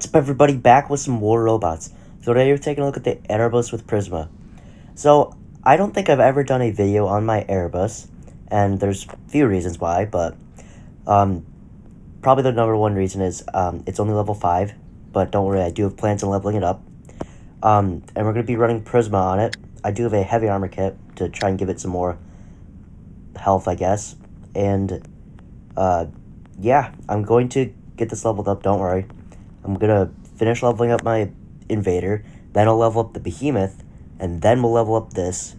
What's up everybody, back with some more robots. So today we're taking a look at the Erebus with Prisma. So, I don't think I've ever done a video on my Erebus, and there's few reasons why, but um, probably the number one reason is um, it's only level 5, but don't worry, I do have plans on leveling it up. Um, and we're going to be running Prisma on it. I do have a heavy armor kit to try and give it some more health, I guess. And, uh, yeah, I'm going to get this leveled up, don't worry. I'm gonna finish leveling up my Invader, then I'll level up the Behemoth, and then we'll level up this.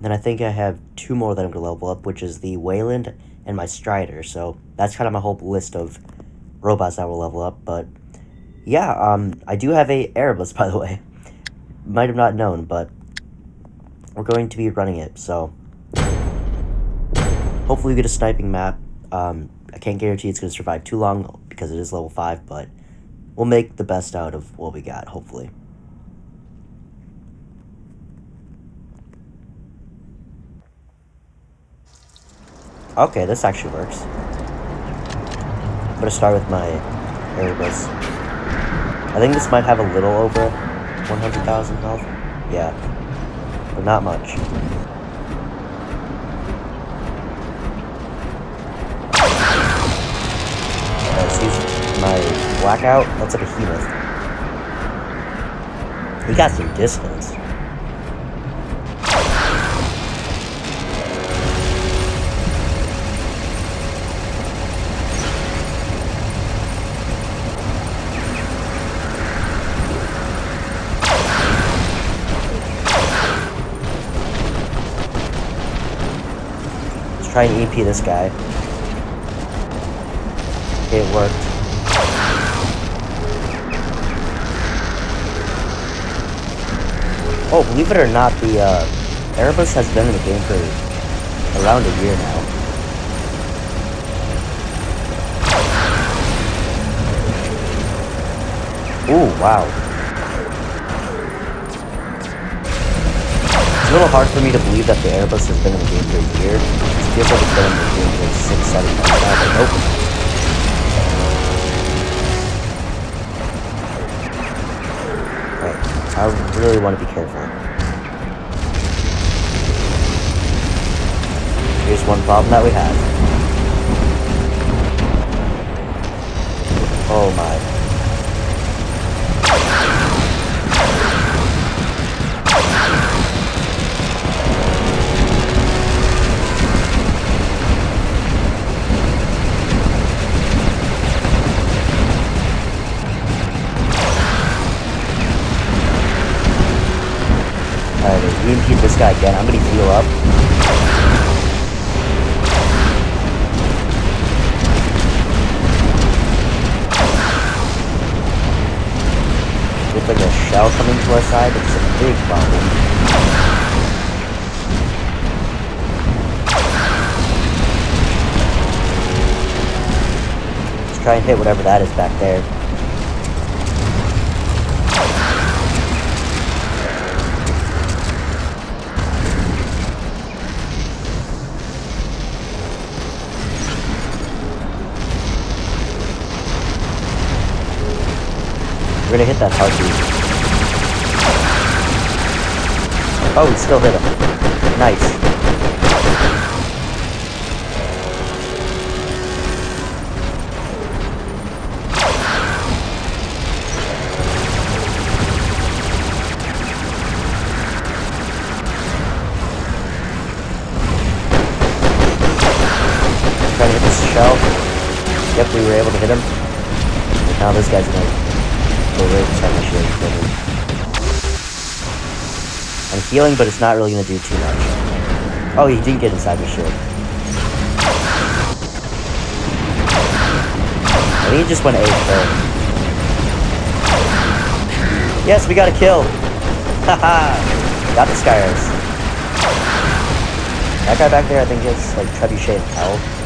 Then I think I have two more that I'm gonna level up, which is the Wayland and my Strider. So that's kind of my whole list of robots that will level up. But yeah, um, I do have a Erebus, by the way. Might have not known, but we're going to be running it. So hopefully we get a sniping map. Um, I can't guarantee it's to survive too long because it is level 5, but we'll make the best out of what we got, hopefully. Okay, this actually works. I'm gonna start with my Erebus. I think this might have a little over 100,000 health. Yeah, but not much. Blackout. That's a behemoth. He got some distance. Let's try and EP this guy. Okay, it worked. Oh, believe it or not, the uh, Erebus has been in the game for around a year now. Ooh, wow. It's a little hard for me to believe that the Erebus has been in the game for a year. It feels like it's been in the game for six, but nope. I really want to be careful. Here's one problem that we have. Oh my. Guy again. I'm gonna heal up. Looks like a shell coming to our side. It's a big problem. Let's try and hit whatever that is back there. We're gonna hit that heartbeat. Oh, we still hit him. Nice. Trying to hit this shell. Yep, we were able to hit him. Now this guy's gonna him. I'm healing, but it's not really gonna do too much. Oh, he didn't get inside the shield. I think he just went A there. Yes, we got a kill! Haha! got the Skyros. That guy back there, I think is like Trebuchet hell.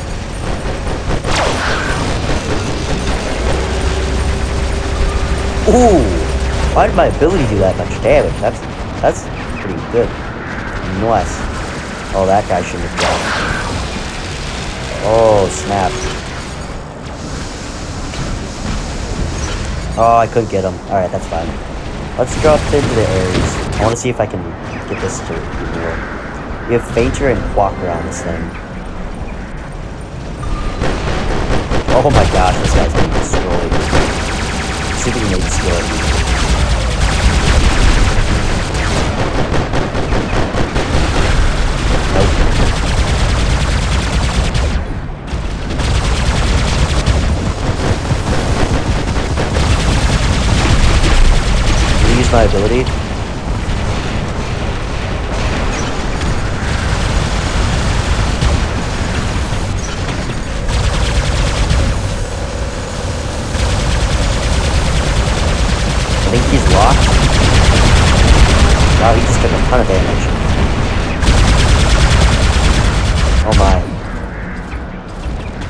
Ooh! Why did my ability do that much damage? That's that's pretty good. Nice. Oh, that guy shouldn't have dropped. Oh, snap. Oh, I couldn't get him. Alright, that's fine. Let's drop into the Ares. I want to see if I can get this to more. We have Fainter and Quacker on this thing. Oh my gosh, this guy's. Make this good. my ability. He's locked. Wow, he just took a ton of damage. Oh my.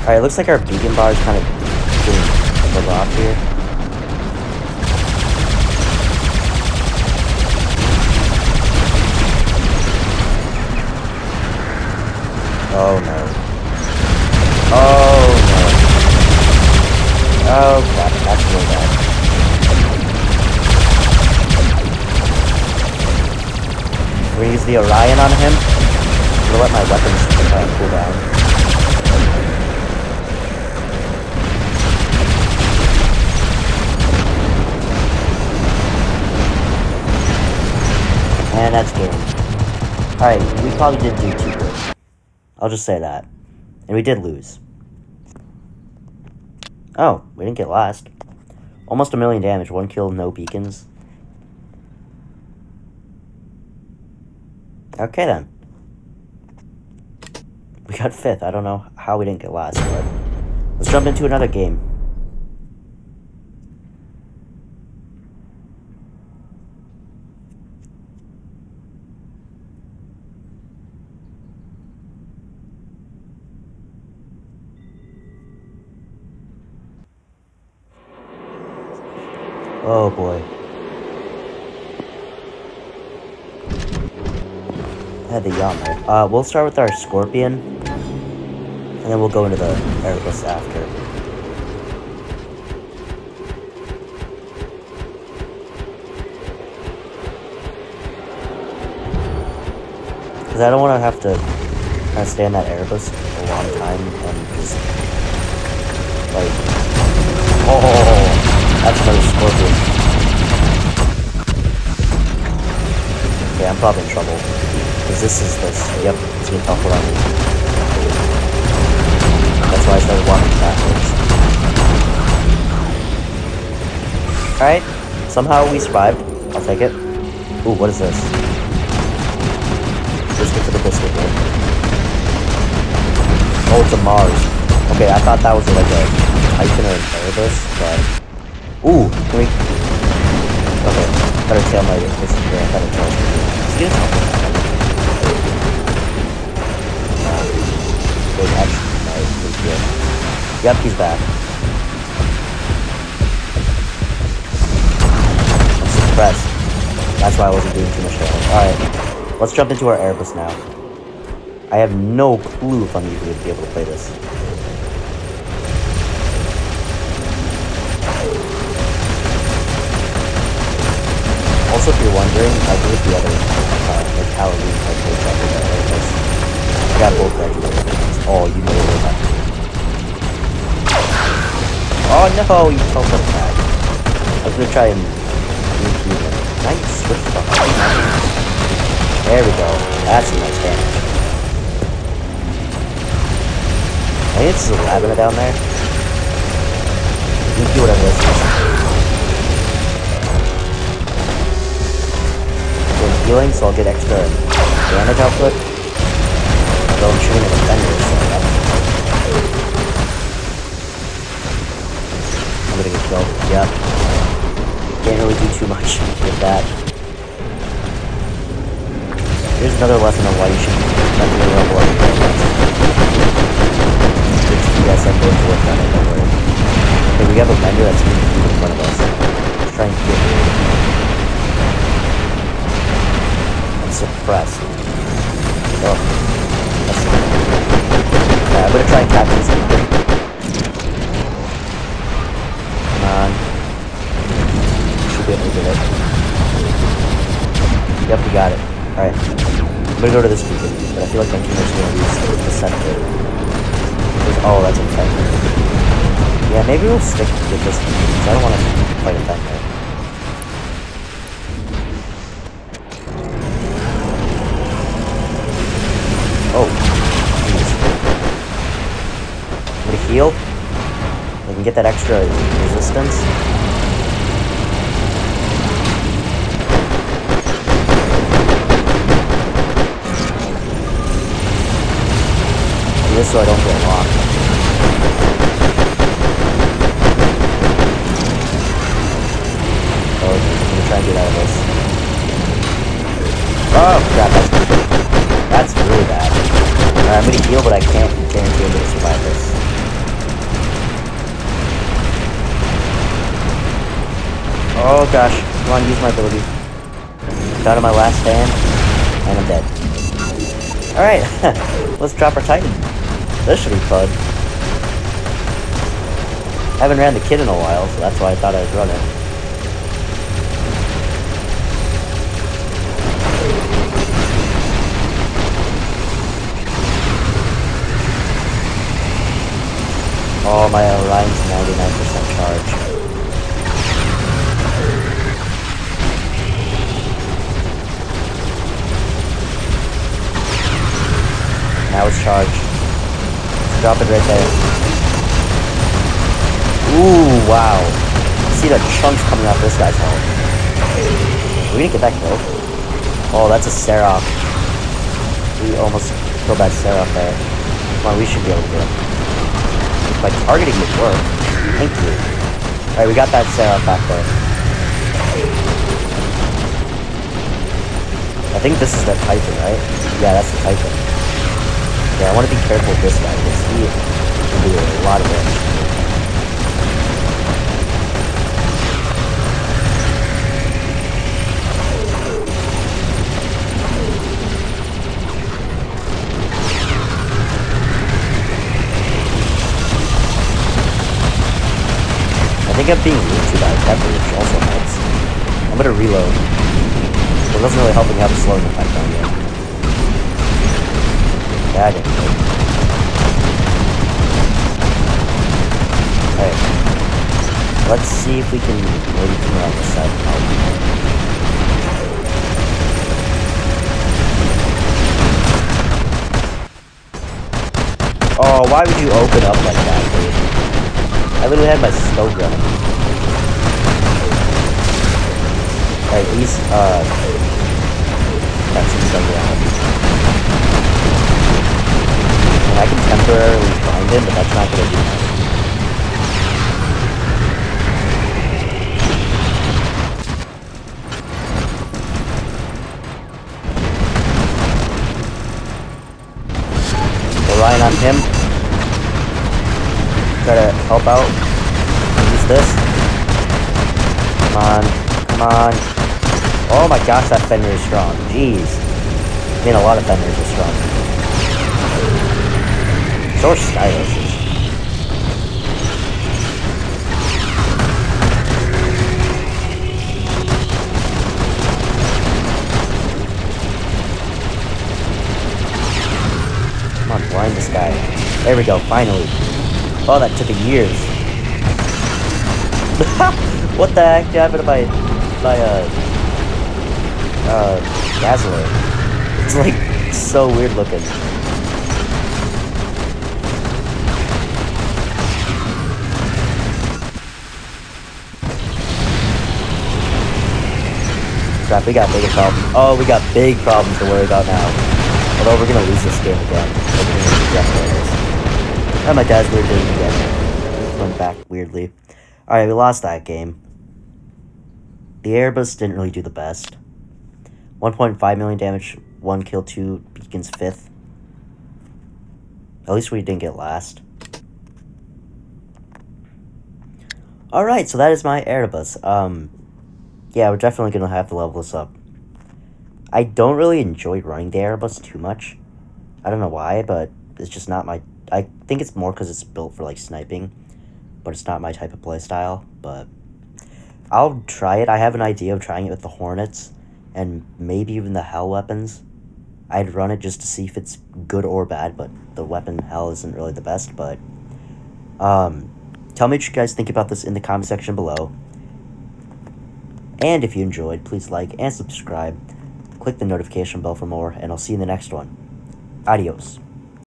Alright, it looks like our beacon bar is kind of getting off here. Oh no. Oh no. Oh crap, that's really bad. We're gonna use the Orion on him. I'm gonna let my weapons cool down. And that's game. Alright, we probably did do too good. I'll just say that. And we did lose. Oh, we didn't get last. Almost a million damage, one kill, no beacons. Okay then. We got fifth. I don't know how we didn't get last, but let's jump into another game. Oh boy. Uh, we'll start with our Scorpion. And then we'll go into the Erebus after. Because I don't want to have to kind of stay in that Erebus a long time and just, like, oh, that's another scorpion. I'm probably in trouble. Because this is this. Yep, it's gonna tough around me. That's why I started walking backwards. Alright, somehow we survived. I'll take it. Ooh, what is this? Biscuit for the biscuit, right? Oh, it's a Mars. Okay, I thought that was like a an Erebus, but Ooh, can we... Okay, better tail my... This is better tail. Yep, he's back. I'm suppressed. That's why I wasn't doing too much damage. Alright, let's jump into our Erebus now. I have no clue if I'm even going to be able to play this. Also, if you're wondering, I believe the other, Halloween type of chapter that I was, I got both graduated. Oh, you know about. Oh no, you for the. I was gonna try and repeat it. Nice, switch the There we go. That's a nice damage. I think it's a Lavina down there. You can do whatever this is. Healing, so I'll get extra damage output. Although I'm shooting a defender, so. I'm gonna get killed. Yep. Can't really do too much with that. Here's another lesson on why you should definitely level up your Yes, I'm going to work on it, don't worry. Okay, we have a vendor that's in front of us. Let's try and get suppressed. Oh. Yeah, I'm gonna try and capture something. Come on. it, we did it. Yep, we got it. Alright. I'm gonna go to this beacon, but I feel like my teammate's gonna lose the center. Oh, that's a Fenrir. Yeah, maybe we'll stick with this beacon, I don't want to fight a. Oh. Jeez. I'm gonna heal. I can get that extra resistance. this so I don't get locked. Oh, I'm gonna get out of this. Oh, crap, that's That's really bad. Right, I'm gonna heal, but I can't guarantee I'm gonna survive this. Oh gosh, come on, use my ability. Down to my last stand, and I'm dead. Alright, let's drop our Titan. This should be fun. I haven't ran the kit in a while, so that's why I thought I'd run it. Oh, my Orion's 99% charge. Now it's charged. Drop it right there. Ooh, wow. See the chunks coming off this guy's health. Are we gonna get that kill? Oh, that's a Seraph. We almost killed that Seraph there. Come on, we should be able to get him. By targeting would work. Thank you. Alright, we got that Seraph back there. I think this is the Titan, right? Yeah, that's the Titan. Yeah, I want to be careful with this guy because he can do a lot of damage. I think I'm being weak to that pepper, which also helps. I'm gonna reload. It doesn't really help you have a slow fight down yet. I didn't. Alright. Let's see if we can maybe come around this side. Oh, why would you open up like that, dude? I literally had my stove running. Alright, these, uh... That's around. I can temporarily find him, but that's not gonna do much. Relying on him. Try to help out. Use this. Come on. Come on. Oh my gosh, that Fenrir is strong. Jeez. I mean, a lot of Fenrirs are strong. Are Skylases. Come on, blind this guy. There we go, finally. Oh, that took years. what the heck happened to my, my, uh, uh, Dazzler? It's like, so weird looking. Crap, we got bigger problems. Oh, we got big problems to worry about now. Although we're gonna lose this game again. And my dad's weird doing again. Went back weirdly. Alright, we lost that game. The Erebus didn't really do the best. 1.5 million damage, 1 kill, 2 beacons, 5th. At least we didn't get last. Alright, so that is my Erebus. Um, yeah, we're definitely going to have to level this up. I don't really enjoy running the Erebus too much. I don't know why, but it's just not my... I think it's more because it's built for, like, sniping. But it's not my type of playstyle, but... I'll try it. I have an idea of trying it with the Hornets and maybe even the Hell weapons. I'd run it just to see if it's good or bad, but the weapon Hell isn't really the best. But um, tell me what you guys think about this in the comment section below. And if you enjoyed, please like and subscribe. Click the notification bell for more, and I'll see you in the next one. Adios.